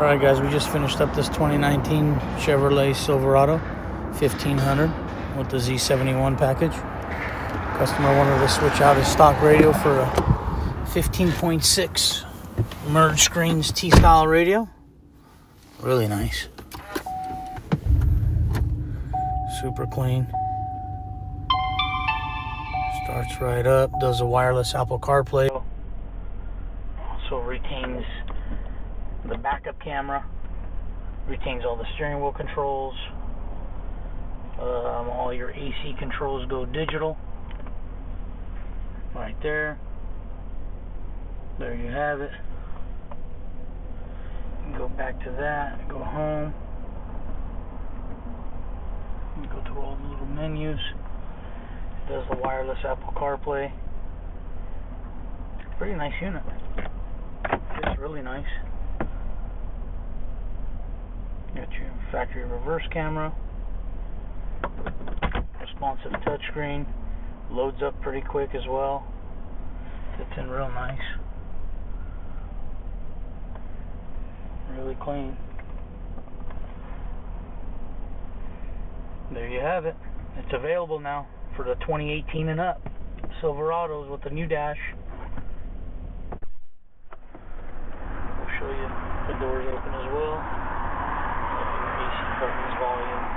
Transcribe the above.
All right, guys, we just finished up this 2019 Chevrolet Silverado 1500 with the Z71 package. Customer wanted to switch out his stock radio for a 15.6 merge screens T-style radio. Really nice. Super clean. Starts right up, does a wireless Apple CarPlay. Also retains the backup camera, retains all the steering wheel controls. Um, all your AC controls go digital. Right there. There you have it. Go back to that, go home. Go through all the little menus. It does the wireless Apple CarPlay. Pretty nice unit. It's really nice. Got your factory reverse camera. Responsive touchscreen. Loads up pretty quick as well. Fits in real nice. Really clean. There you have it. It's available now for the 2018 and up Silverados with the new dash. We'll show you the doors open as well. AC volume,